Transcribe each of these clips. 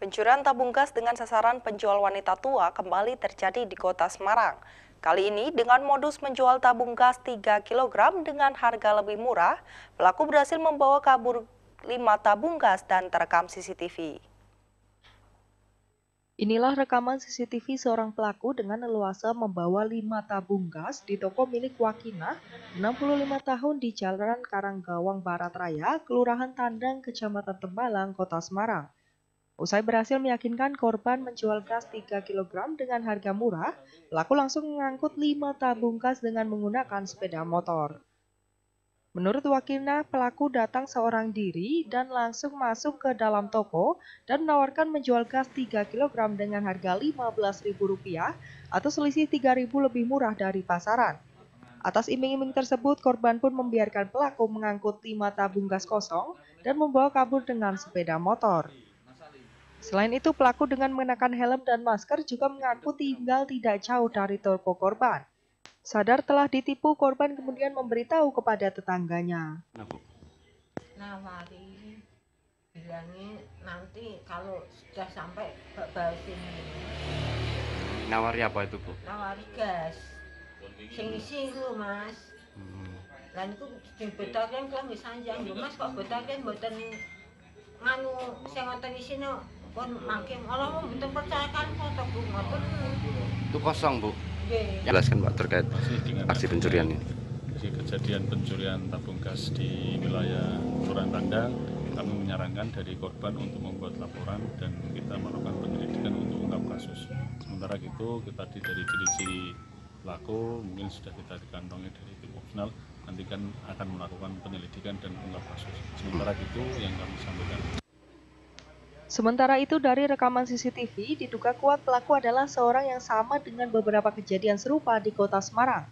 Pencurian tabung gas dengan sasaran penjual wanita tua kembali terjadi di kota Semarang. Kali ini dengan modus menjual tabung gas 3 kg dengan harga lebih murah, pelaku berhasil membawa kabur 5 tabung gas dan terekam CCTV. Inilah rekaman CCTV seorang pelaku dengan leluasa membawa 5 tabung gas di toko milik Wakina, 65 tahun di Jalan Karanggawang Barat Raya, Kelurahan Tandang, Kecamatan Tembalang, Kota Semarang. Usai berhasil meyakinkan korban menjual gas 3 kg dengan harga murah, pelaku langsung mengangkut 5 tabung gas dengan menggunakan sepeda motor. Menurut wakilnya, pelaku datang seorang diri dan langsung masuk ke dalam toko dan menawarkan menjual gas 3 kg dengan harga Rp15.000 atau selisih Rp3.000 lebih murah dari pasaran. Atas iming-iming tersebut, korban pun membiarkan pelaku mengangkut 5 tabung gas kosong dan membawa kabur dengan sepeda motor. Selain itu, pelaku dengan mengenakan helm dan masker juga mengaku tinggal tidak jauh dari toko korban. Sadar telah ditipu, korban kemudian memberitahu kepada tetangganya. Nawari, bilangnya nanti kalau sudah sampai bawa sini. Nawari apa itu, Bu? Nawari gas. Sing isi itu, Mas. Hmm. Lan itu dibetaken kok misalnya, Mas kok betaken mboten nganu sing ngoten isine pun Allah percayakan foto bu ngoten Itu kosong, Bu. nggih Jelaskan, Pak, terkait aksi pencurian ini. Jadi kejadian pencurian tabung gas di wilayah Kelurahan Tandang, kami menyarankan dari korban untuk membuat laporan dan kita melakukan penyelidikan untuk ungkap kasus. Sementara itu kita di dari ciri-ciri pelaku mungkin sudah kita dikantongi dari tim opsional, nanti kan akan melakukan penyelidikan dan ungkap kasus. Sementara itu yang kami sampaikan. Sementara itu dari rekaman CCTV diduga kuat pelaku adalah seorang yang sama dengan beberapa kejadian serupa di kota Semarang.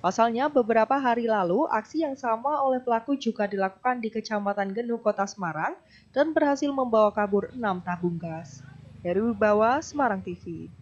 Pasalnya beberapa hari lalu aksi yang sama oleh pelaku juga dilakukan di Kecamatan Genu, Kota Semarang dan berhasil membawa kabur 6 tabung gas. Dari Wibawa, Semarang TV.